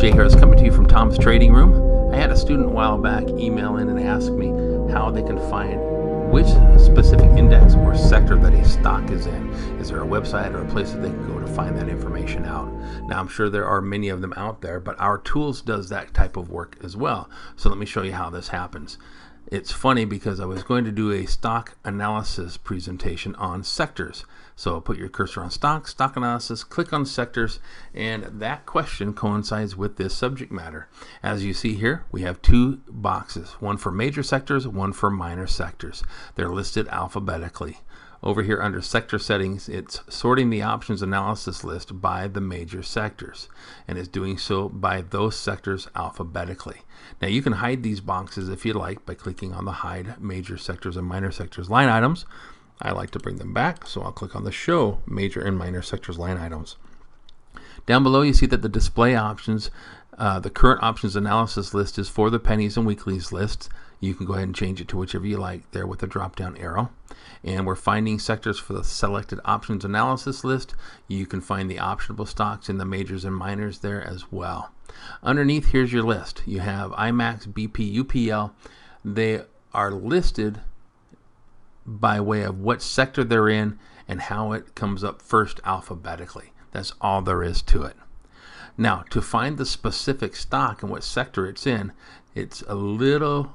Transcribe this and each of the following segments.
Jay Harris coming to you from Tom's Trading Room. I had a student a while back email in and ask me how they can find which specific index or sector that a stock is in. Is there a website or a place that they can go to find that information out? Now, I'm sure there are many of them out there, but our tools does that type of work as well. So let me show you how this happens. It's funny because I was going to do a stock analysis presentation on sectors. So put your cursor on stock, stock analysis, click on sectors, and that question coincides with this subject matter. As you see here, we have two boxes, one for major sectors, one for minor sectors. They're listed alphabetically. Over here under sector settings, it's sorting the options analysis list by the major sectors and it's doing so by those sectors alphabetically. Now you can hide these boxes if you like by clicking on the hide major sectors and minor sectors line items. I like to bring them back, so I'll click on the show major and minor sectors line items. Down below you see that the display options, uh, the current options analysis list is for the pennies and weeklies lists. You can go ahead and change it to whichever you like there with the drop down arrow. And we're finding sectors for the selected options analysis list. You can find the optionable stocks in the majors and minors there as well. Underneath, here's your list. You have IMAX, BP, UPL. They are listed by way of what sector they're in and how it comes up first alphabetically. That's all there is to it. Now, to find the specific stock and what sector it's in, it's a little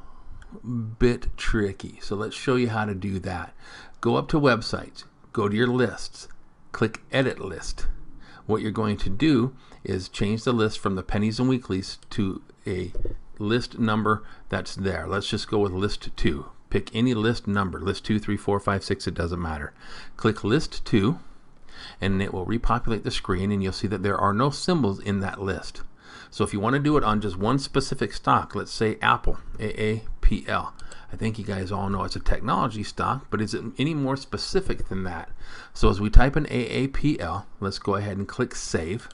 bit tricky. So let's show you how to do that. Go up to websites, go to your lists, click edit list. What you're going to do is change the list from the pennies and weeklies to a list number that's there. Let's just go with list 2. Pick any list number, list 2, 3, 4, 5, 6, it doesn't matter. Click list 2 and it will repopulate the screen and you'll see that there are no symbols in that list. So if you want to do it on just one specific stock, let's say Apple, AAPL. I think you guys all know it's a technology stock, but is it any more specific than that? So as we type in AAPL, let's go ahead and click Save.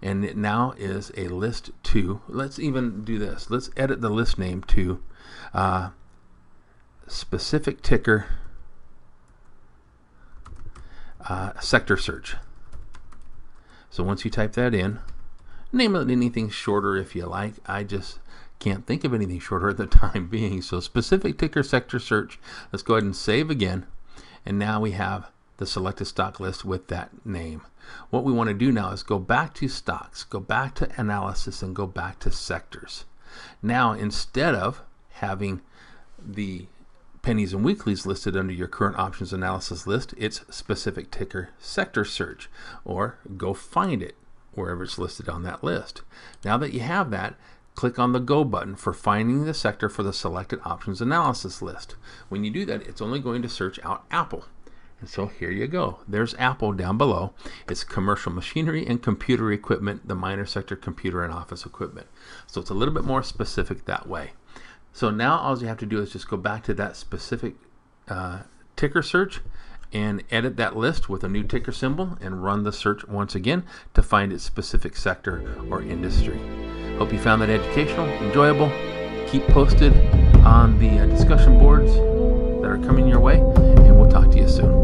And it now is a list 2. Let's even do this. Let's edit the list name to uh, specific ticker uh, sector search. So once you type that in, name it anything shorter if you like. I just can't think of anything shorter at the time being. So specific ticker sector search. Let's go ahead and save again. And now we have the selected stock list with that name. What we want to do now is go back to stocks, go back to analysis, and go back to sectors. Now, instead of having the pennies and weeklies listed under your current options analysis list, it's specific ticker sector search, or go find it wherever it's listed on that list. Now that you have that, click on the Go button for finding the sector for the selected options analysis list. When you do that, it's only going to search out Apple. And so here you go. There's Apple down below. It's commercial machinery and computer equipment, the minor sector computer and office equipment. So it's a little bit more specific that way. So now all you have to do is just go back to that specific uh, ticker search and edit that list with a new ticker symbol and run the search once again to find its specific sector or industry. Hope you found that educational, enjoyable. Keep posted on the uh, discussion boards that are coming your way, and we'll talk to you soon.